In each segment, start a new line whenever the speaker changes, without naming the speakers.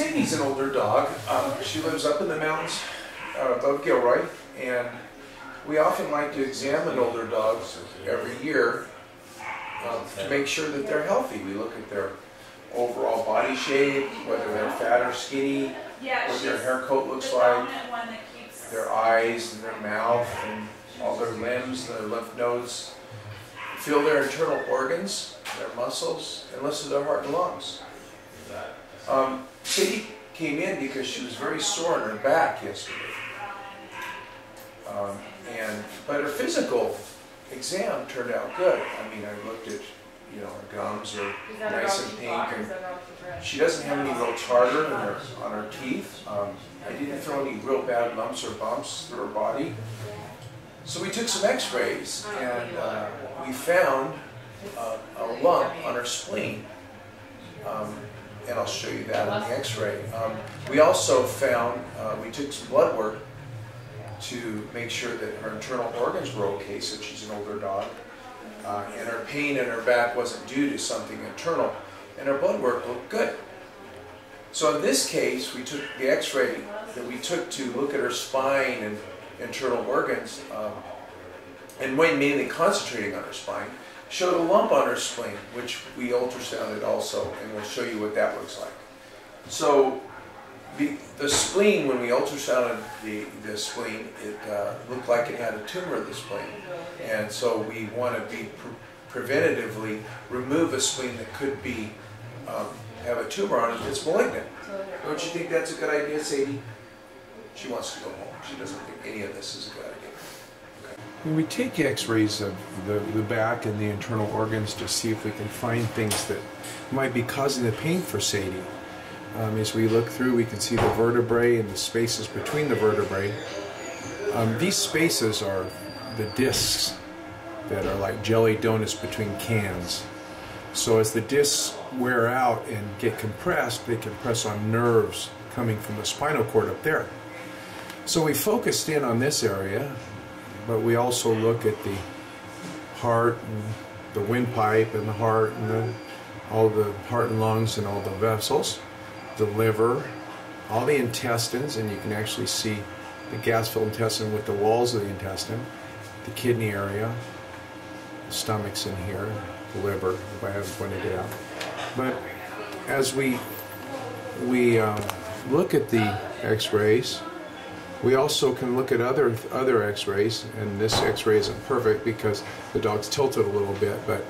Sadie's an older dog. Um, she lives up in the mountains uh, above Gilroy, and we often like to examine older dogs every year um, to make sure that they're healthy. We look at their overall body shape, whether they're fat or skinny, what their hair coat looks like,
dominant one that keeps.
their eyes and their mouth and all their limbs, their lymph nodes. Feel their internal organs, their muscles, and listen to their heart and lungs. Um, came in because she was very sore in her back yesterday. Um, and but her physical exam turned out good. I mean, I looked at you know her gums are nice and pink, and
is that about the bread?
she doesn't have any real tartar in her, on her teeth. Um, I didn't feel any real bad lumps or bumps through her body. So we took some x-rays and uh, we found uh, a lump on her spleen. Um, and I'll show you that on the x-ray. Um, we also found, uh, we took some blood work to make sure that her internal organs were okay since she's an older dog. Uh, and her pain in her back wasn't due to something internal. And her blood work looked good. So in this case, we took the x-ray that we took to look at her spine and internal organs, um, and when mainly concentrating on her spine, showed a lump on her spleen, which we ultrasounded also, and we'll show you what that looks like. So the, the spleen, when we ultrasounded the, the spleen, it uh, looked like it had a tumor of the spleen. And so we want to be pre preventatively remove a spleen that could be um, have a tumor on it that's malignant. Don't you think that's a good idea, Sadie? She wants to go home. She doesn't think any of this is a good idea. We take x-rays of the, the back and the internal organs to see if we can find things that might be causing the pain for Sadie. Um, as we look through, we can see the vertebrae and the spaces between the vertebrae. Um, these spaces are the discs that are like jelly donuts between cans. So as the discs wear out and get compressed, they compress on nerves coming from the spinal cord up there. So we focused in on this area, but we also look at the heart and the windpipe and the heart and the, all the heart and lungs and all the vessels, the liver, all the intestines, and you can actually see the gas-filled intestine with the walls of the intestine, the kidney area, the stomach's in here, the liver, if I haven't pointed it out. But as we we um, look at the X-rays, we also can look at other other X-rays, and this X-ray isn't perfect because the dog's tilted a little bit, but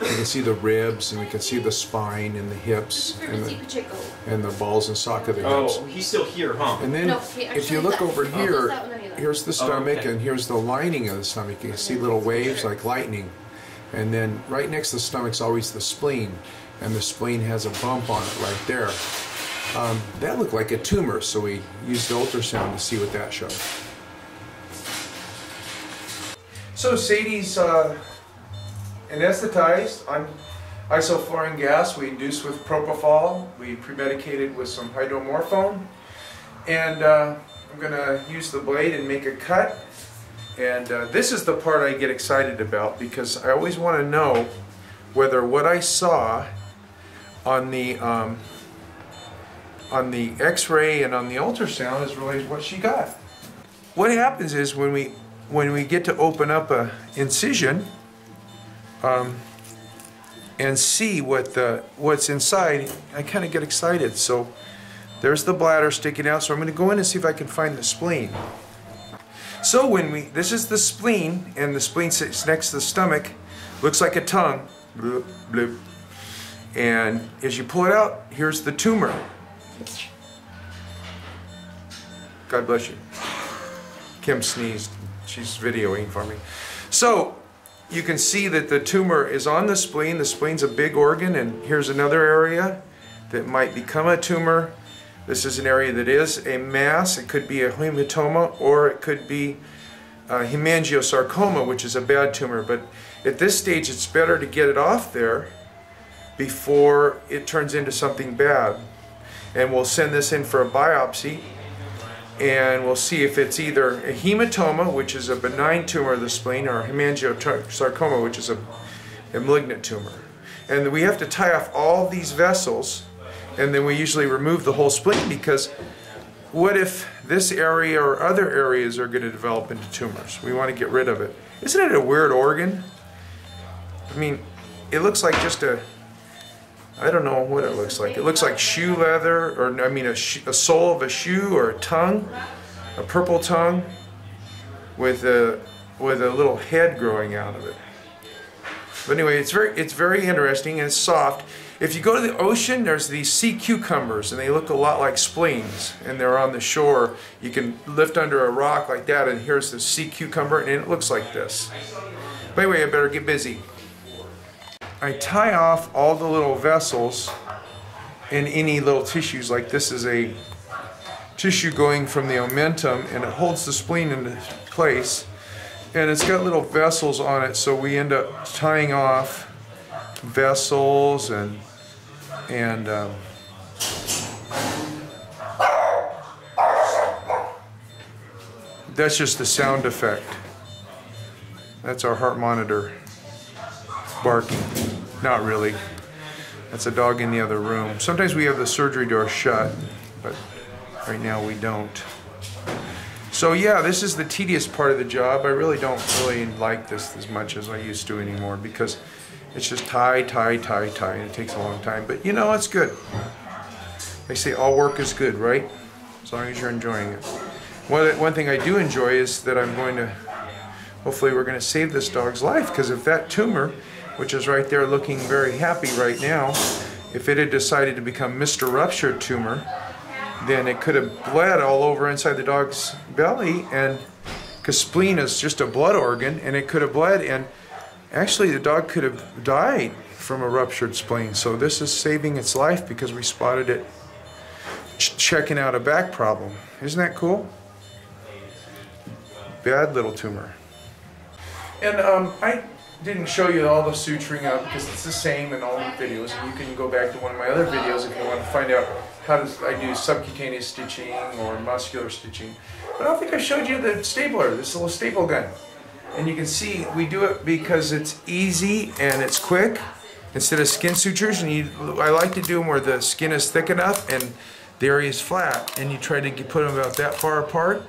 we can see the ribs and we can see the spine and the hips and the, and the balls and sock of the oh, hips.
Oh, he's still here, huh?
And then
No, he
if you look over
Oh.
here,
That one either.
here's the oh, stomach
okay.
and here's the lining of the stomach. You can see little waves like lightning. And then right next to the stomach's always the spleen. And the spleen has a bump on it right there. Um, that looked like a tumor, so we used the ultrasound to see what that showed. So Sadie's uh, anesthetized on isoflurane gas. We induced with propofol. We premedicated with some hydromorphone. And uh, I'm going to use the blade and make a cut. And uh, this is the part I get excited about because I always want to know whether what I saw on the um, on the X-ray and on the ultrasound is really what she got. What happens is when we when we get to open up a incision um, and see what the what's inside, I kind of get excited. So there's the bladder sticking out. So I'm going to go in and see if I can find the spleen. So when we, this is the spleen, and the spleen sits next to the stomach, looks like a tongue, bloop, bloop. And as you pull it out, here's the tumor. God bless you. Kim sneezed. She's videoing for me. So you can see that the tumor is on the spleen. The spleen's a big organ, and here's another area that might become a tumor. This is an area that is a mass. It could be a hematoma or it could be a hemangiosarcoma, which is a bad tumor. But at this stage, it's better to get it off there before it turns into something bad. And we'll send this in for a biopsy and we'll see if it's either a hematoma, which is a benign tumor of the spleen, or hemangiosarcoma, which is a, a malignant tumor. And we have to tie off all these vessels and then we usually remove the whole spleen because what if this area or other areas are going to develop into tumors? We want to get rid of it. Isn't it a weird organ? I mean, it looks like just a, I don't know what it looks like. It looks like shoe leather, or I mean a, a sole of a shoe or a tongue, a purple tongue with a, with a little head growing out of it. But anyway, it's very, it's very interesting and it's soft. If you go to the ocean, there's these sea cucumbers, and they look a lot like spleens, and they're on the shore. You can lift under a rock like that, and here's the sea cucumber, and it looks like this. But anyway, I better get busy. I tie off all the little vessels in any little tissues, like this is a tissue going from the omentum, and it holds the spleen into place. And it's got little vessels on it, so we end up tying off vessels and and um, that's just the sound effect. That's our heart monitor barking. Not really. That's a dog in the other room. Sometimes we have the surgery door shut, but right now we don't. So yeah, this is the tedious part of the job. I really don't really like this as much as I used to anymore because it's just tie, tie, tie, tie, and it takes a long time. But you know, it's good. They say all work is good, right? As long as you're enjoying it. One, one thing I do enjoy is that I'm going to, hopefully we're going to save this dog's life because if that tumor, which is right there looking very happy right now, if it had decided to become Mr. Ruptured tumor, then it could have bled all over inside the dog's belly and because spleen is just a blood organ and it could have bled and actually the dog could have died from a ruptured spleen. So this is saving its life because we spotted it ch checking out a back problem. Isn't that cool? Bad little tumor. And um, I didn't show you all the suturing up because it's the same in all the videos and you can go back to one of my other videos if you want to find out how does I do subcutaneous stitching or muscular stitching. But I don't think I showed you the stapler, this little staple gun. And you can see we do it because it's easy and it's quick instead of skin sutures. And you, I like to do them where the skin is thick enough and the area is flat. And you try to get, put them about that far apart.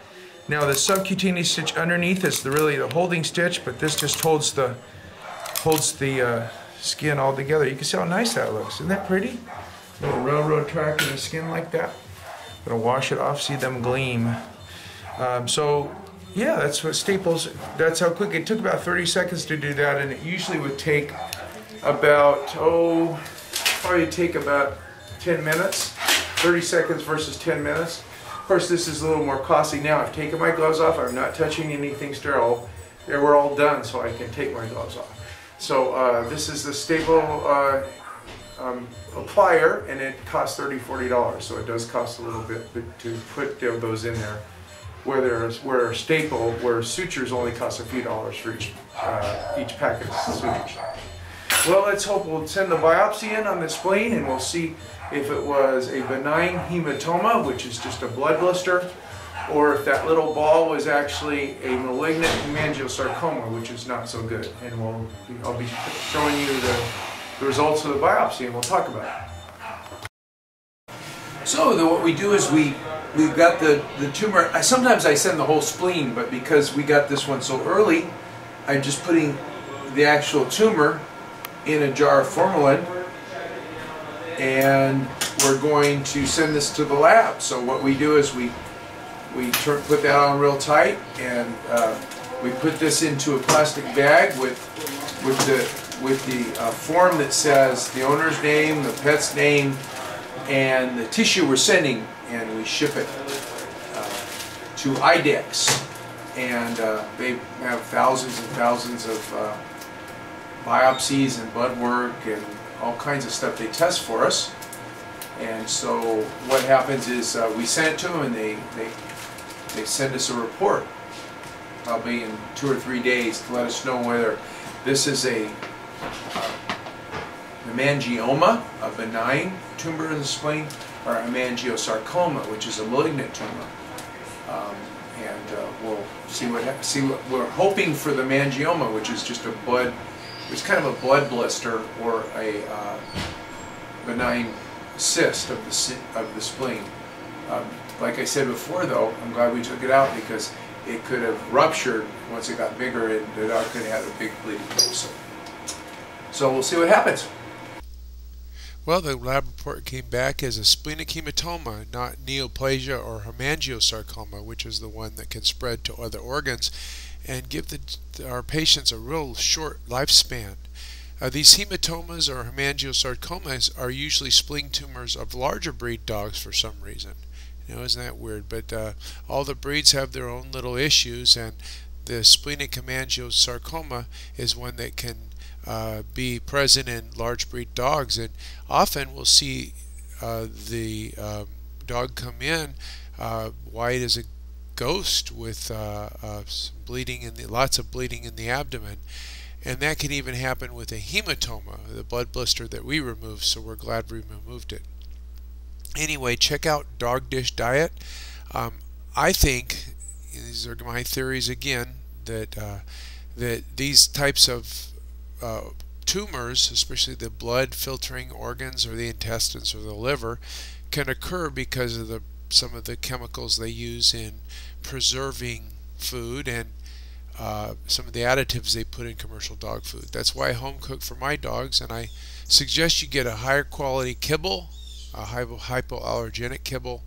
Now the subcutaneous stitch underneath is the, really the holding stitch, but this just holds the holds the uh, skin all together. You can see how nice that looks. Isn't that pretty? Little railroad track in the skin like that. Gonna wash it off, see them gleam. Um, so yeah, that's what staples, that's how quick, it took about 30 seconds to do that and it usually would take about, oh, probably take about 10 minutes, 30 seconds versus 10 minutes. Of course, this is a little more costly now. I've taken my gloves off, I'm not touching anything sterile. They were all done so I can take my gloves off. So uh, this is the staple uh, um, applier and it costs $30, $40 so it does cost a little bit to put those in there where there's where staple where sutures only cost a few dollars for each uh, each packet of sutures. Well let's hope we'll send the biopsy in on the spleen and we'll see if it was a benign hematoma which is just a blood blister or if that little ball was actually a malignant hemangiosarcoma, which is not so good. And we'll, I'll be showing you the, the results of the biopsy and we'll talk about it. So the, what we do is we, we've got the, the tumor, I, sometimes I send the whole spleen, but because we got this one so early, I'm just putting the actual tumor in a jar of formalin and we're going to send this to the lab. So what we do is we we put that on real tight and uh, we put this into a plastic bag with with the with the uh, form that says the owner's name, the pet's name, and the tissue we're sending, and we ship it uh, to IDEXX. And uh, they have thousands and thousands of uh, biopsies and blood work and all kinds of stuff they test for us. And so what happens is uh, we send it to them and they, they they send us a report, probably in two or three days, to let us know whether this is a uh, hemangioma, a benign tumor in the spleen, or a hemangiosarcoma, which is a malignant tumor. Um, and uh, we'll see what see what we're hoping for the hemangioma, which is just a blood, it's kind of a blood blister or a uh, benign
cyst of the, of the spleen. Um, like I said before though, I'm glad we took it out because it could have ruptured once it got bigger and the dog could have had a big bleeding So, so we'll see what happens.
Well, the lab report came back as a splenic hematoma, not neoplasia or hemangiosarcoma, which is the one that can spread to other organs and give the, our patients a real short lifespan. Uh, these hematomas or hemangiosarcomas are usually spleen tumors of larger breed dogs for some reason. You know, isn't that weird? But uh, all the breeds have their own little issues, and the splenic hemangiosarcoma is one that can uh, be present in large breed dogs, and often we'll see uh, the um, dog come in uh, white as a ghost with uh, uh, bleeding in the lots of bleeding in the abdomen. And that can even happen with a hematoma, the blood blister that we removed, so we're glad we removed it. Anyway, check out Dog Dish Diet. Um, I think, these are my theories again, that, uh, that these types of uh, tumors, especially the blood filtering organs or the intestines or the liver, can occur because of the some of the chemicals they use in preserving food and uh, some of the additives they put in commercial dog food. That's why I home cook for my dogs, and I suggest you get a higher quality kibble, a hypoallergenic kibble,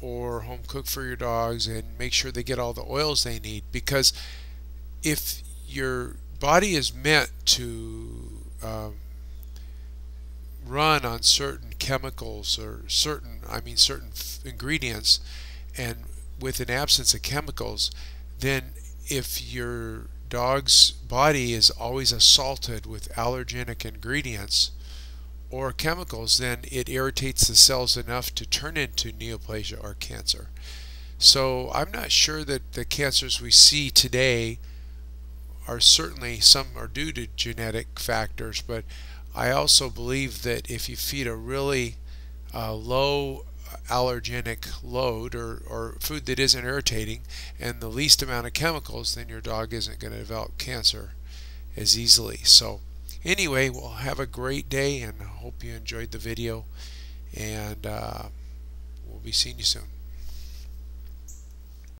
or home cook for your dogs, and make sure they get all the oils they need. Because if your body is meant to um, run on certain chemicals or certain, I mean, certain ingredients, and with an absence of chemicals, then if your dog's body is always assaulted with allergenic ingredients or chemicals, then it irritates the cells enough to turn into neoplasia or cancer. So I'm not sure that the cancers we see today are certainly some are due to genetic factors, but I also believe that if you feed a really uh, low allergenic load or, or food that isn't irritating and the least amount of chemicals, then your dog isn't going to develop cancer as easily. So anyway, well have a great day and I hope you enjoyed the video and uh, we'll be seeing you soon.